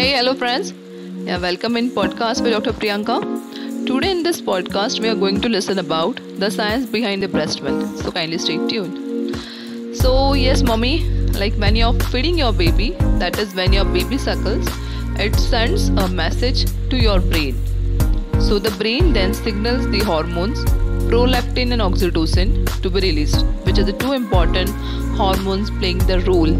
Hey, hello friends. Yeah, welcome in podcast by Dr. Priyanka. Today in this podcast we are going to listen about the science behind the breast milk. So kindly stay tuned. So yes, mommy, like when you're feeding your baby, that is when your baby suckles, it sends a message to your brain. So the brain then signals the hormones prolactin and oxytocin to be released, which are the two important hormones playing the role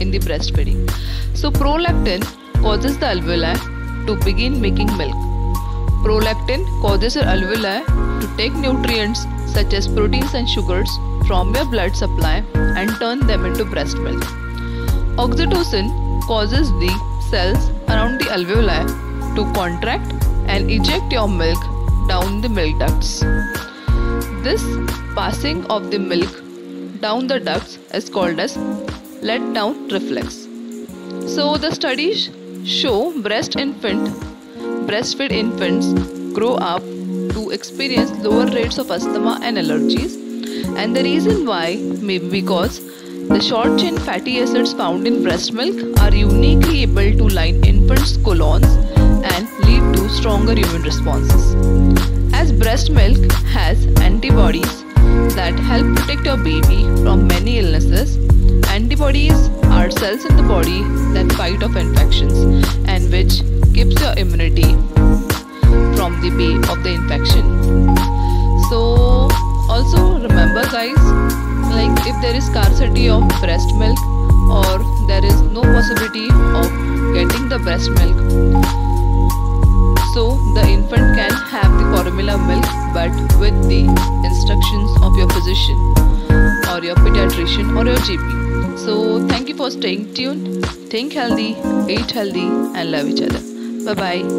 in the breastfeeding. So prolactin causes the alveoli to begin making milk. Prolactin causes your alveoli to take nutrients such as proteins and sugars from your blood supply and turn them into breast milk. Oxytocin causes the cells around the alveoli to contract and eject your milk down the milk ducts. This passing of the milk down the ducts is called as let down reflex. So the studies show breast infant breastfed infants grow up to experience lower rates of asthma and allergies and the reason why may be because the short chain fatty acids found in breast milk are uniquely able to line infants' colons and lead to stronger immune responses. As breast milk has antibodies that help protect your baby from many illnesses, antibodies are cells in the body that fight off infections and which keeps your immunity from the bay of the infection. So also remember guys like if there is scarcity of breast milk or there is no possibility of getting the breast milk so the infant can have the formula milk but with the your or your pediatrician or your gp so thank you for staying tuned. Think healthy eat healthy and love each other. Bye bye